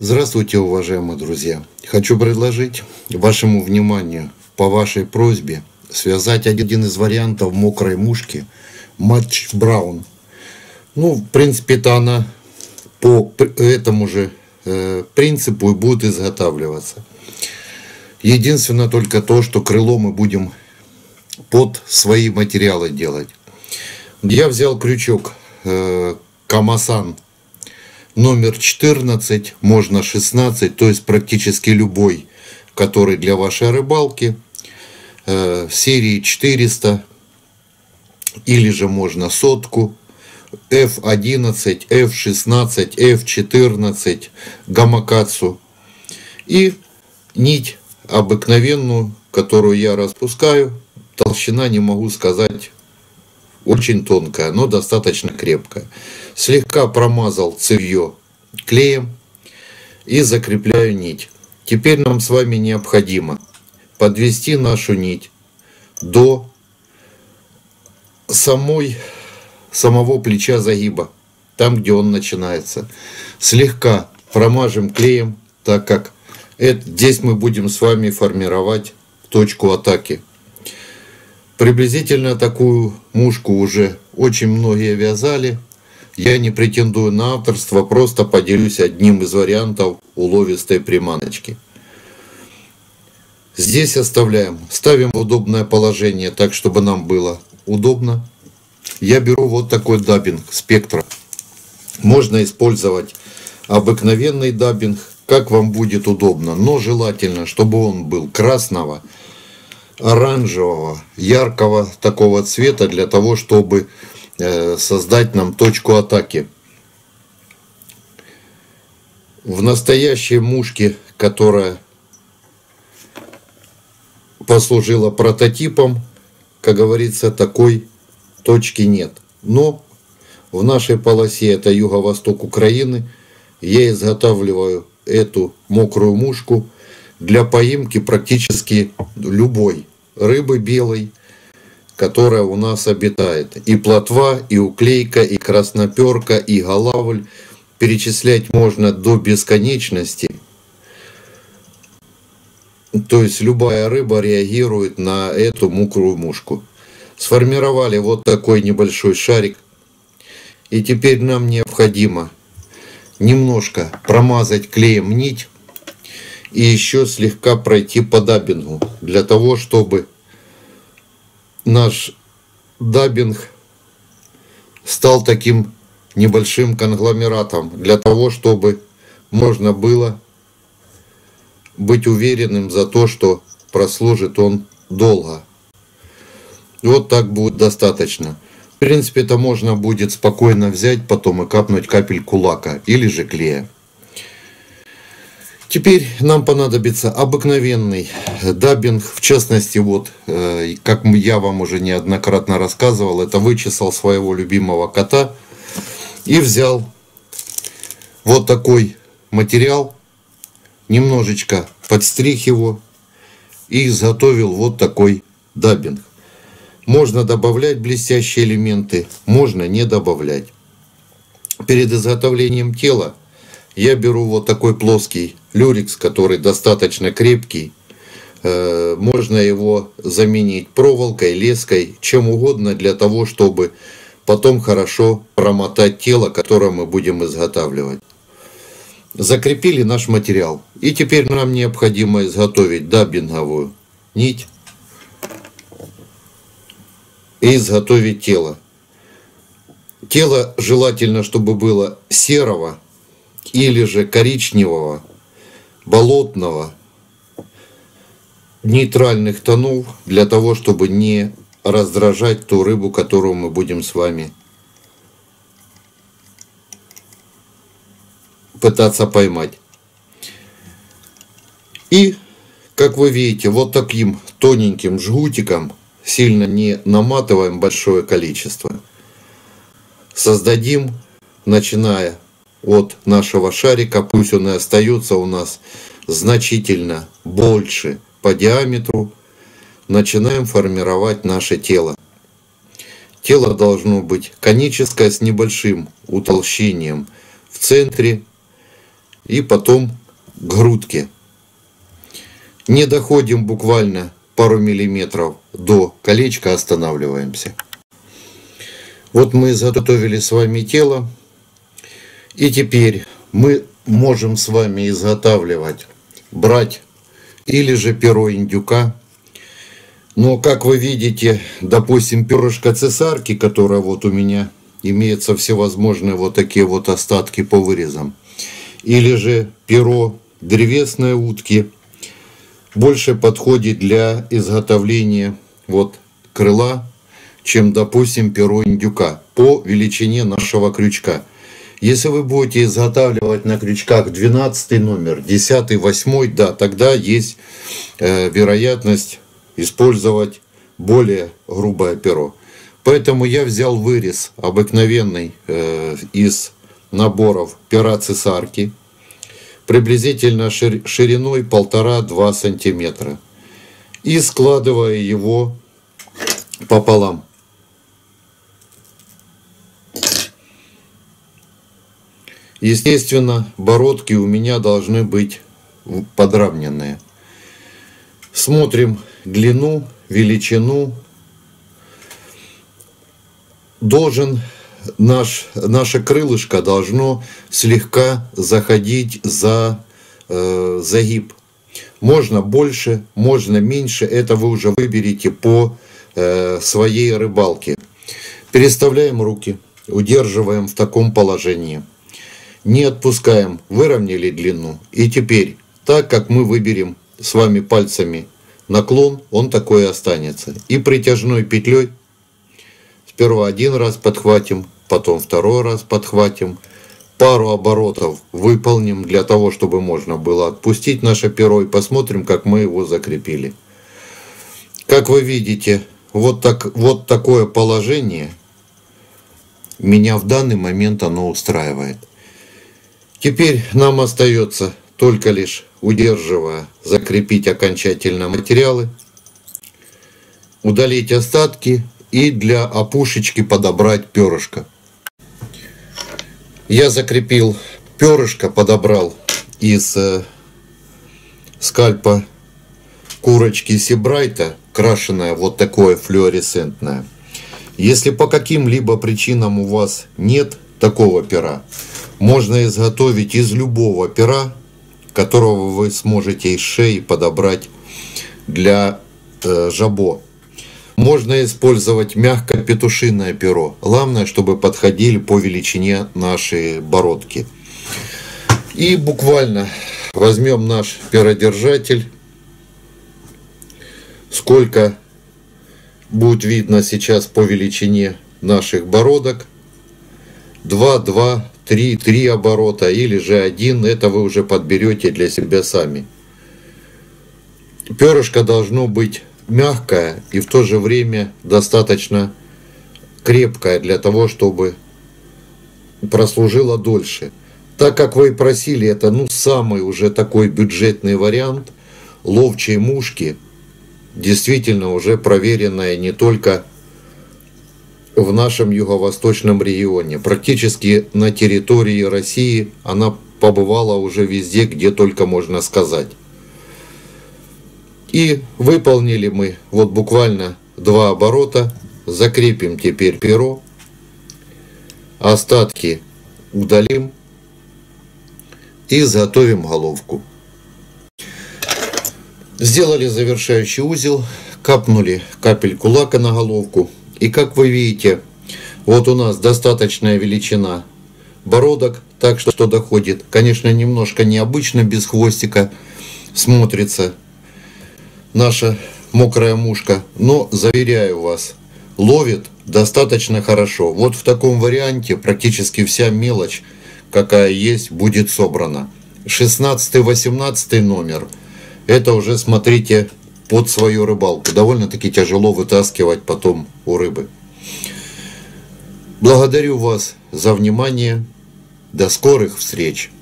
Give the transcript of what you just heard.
Здравствуйте, уважаемые друзья! Хочу предложить вашему вниманию по вашей просьбе связать один из вариантов мокрой мушки матч Браун. Ну, в принципе, это она по этому же э, принципу и будет изготавливаться. Единственное только то, что крыло мы будем под свои материалы делать. Я взял крючок э, Камасан номер 14, можно 16, то есть практически любой, который для вашей рыбалки, э, серии 400, или же можно сотку, F11, F16, F14, гамакацу. И нить обыкновенную, которую я распускаю, толщина не могу сказать очень тонкая, но достаточно крепкая. Слегка промазал цевье клеем и закрепляю нить. Теперь нам с вами необходимо подвести нашу нить до самой, самого плеча загиба, там, где он начинается. Слегка промажем клеем, так как это, здесь мы будем с вами формировать точку атаки. Приблизительно такую мушку уже очень многие вязали. Я не претендую на авторство, просто поделюсь одним из вариантов уловистой приманочки. Здесь оставляем, ставим в удобное положение, так чтобы нам было удобно. Я беру вот такой дабинг спектра. Можно использовать обыкновенный дабинг, как вам будет удобно, но желательно, чтобы он был красного, оранжевого, яркого такого цвета для того, чтобы э, создать нам точку атаки. В настоящей мушке, которая послужила прототипом, как говорится, такой точки нет. Но в нашей полосе, это юго-восток Украины, я изготавливаю эту мокрую мушку для поимки практически любой рыбы белой, которая у нас обитает. И плотва, и уклейка, и красноперка, и голавль. Перечислять можно до бесконечности. То есть любая рыба реагирует на эту мокрую мушку. Сформировали вот такой небольшой шарик. И теперь нам необходимо немножко промазать клеем нить и еще слегка пройти по дабингу, для того, чтобы наш дабинг стал таким небольшим конгломератом, для того, чтобы можно было быть уверенным за то, что прослужит он долго. Вот так будет достаточно. В принципе, это можно будет спокойно взять потом и капнуть капельку лака или же клея. Теперь нам понадобится обыкновенный даббинг, в частности, вот, э, как я вам уже неоднократно рассказывал, это вычесал своего любимого кота и взял вот такой материал, немножечко подстриг его и изготовил вот такой даббинг. Можно добавлять блестящие элементы, можно не добавлять. Перед изготовлением тела я беру вот такой плоский люрикс, который достаточно крепкий. Э, можно его заменить проволокой, леской, чем угодно для того, чтобы потом хорошо промотать тело, которое мы будем изготавливать. Закрепили наш материал. И теперь нам необходимо изготовить даббинговую нить и изготовить тело. Тело желательно, чтобы было серого, или же коричневого, болотного, нейтральных тонов для того, чтобы не раздражать ту рыбу, которую мы будем с вами пытаться поймать. И, как вы видите, вот таким тоненьким жгутиком, сильно не наматываем большое количество, создадим, начиная от нашего шарика, пусть он и остается у нас значительно больше по диаметру, начинаем формировать наше тело. Тело должно быть коническое с небольшим утолщением в центре и потом к грудке. Не доходим буквально пару миллиметров до колечка, останавливаемся. Вот мы изготовили с вами тело. И теперь мы можем с вами изготавливать, брать или же перо индюка. Но, как вы видите, допустим, перышко цесарки, которое вот у меня имеется всевозможные вот такие вот остатки по вырезам, или же перо древесной утки – больше подходит для изготовления вот крыла, чем, допустим, перо индюка по величине нашего крючка. Если вы будете изготавливать на крючках 12 номер, 10, 8, да, тогда есть э, вероятность использовать более грубое перо. Поэтому я взял вырез обыкновенный э, из наборов пера цесарки приблизительно шириной 1,5-2 сантиметра и складывая его пополам. Естественно, бородки у меня должны быть подравненные. Смотрим длину, величину. Должен наш, наше крылышко должно слегка заходить за э, загиб. Можно больше, можно меньше, это вы уже выберете по э, своей рыбалке. Переставляем руки, удерживаем в таком положении. Не отпускаем, выровняли длину. И теперь, так как мы выберем с вами пальцами наклон, он такой и останется. И притяжной петлей сперва один раз подхватим, потом второй раз подхватим, пару оборотов выполним для того, чтобы можно было отпустить наше перо и посмотрим, как мы его закрепили. Как вы видите, вот, так, вот такое положение меня в данный момент оно устраивает. Теперь нам остается только лишь удерживая, закрепить окончательно материалы, удалить остатки и для опушечки подобрать перышко. Я закрепил перышко, подобрал из э, скальпа курочки Сибрайта, крашеная вот такое флуоресцентное. Если по каким-либо причинам у вас нет такого пера, можно изготовить из любого пера, которого вы сможете из шеи подобрать для э, жабо. Можно использовать мягкое петушиное перо. Главное, чтобы подходили по величине нашей бородки. И буквально возьмем наш перодержатель. Сколько будет видно сейчас по величине наших бородок. 2, 2, 3, 3 оборота или же один. Это вы уже подберете для себя сами. Перышко должно быть мягкая и в то же время достаточно крепкая для того, чтобы прослужила дольше. Так как вы просили, это ну самый уже такой бюджетный вариант ловчей мушки, действительно уже проверенная не только в нашем юго-восточном регионе. Практически на территории России она побывала уже везде, где только можно сказать. И выполнили мы вот буквально два оборота. Закрепим теперь перо. Остатки удалим. И изготовим головку. Сделали завершающий узел. Капнули капельку лака на головку. И как вы видите, вот у нас достаточная величина бородок, так что доходит. Конечно, немножко необычно, без хвостика смотрится наша мокрая мушка, но, заверяю вас, ловит достаточно хорошо. Вот в таком варианте практически вся мелочь, какая есть, будет собрана. 16-18 номер, это уже смотрите под свою рыбалку. Довольно-таки тяжело вытаскивать потом у рыбы. Благодарю вас за внимание. До скорых встреч!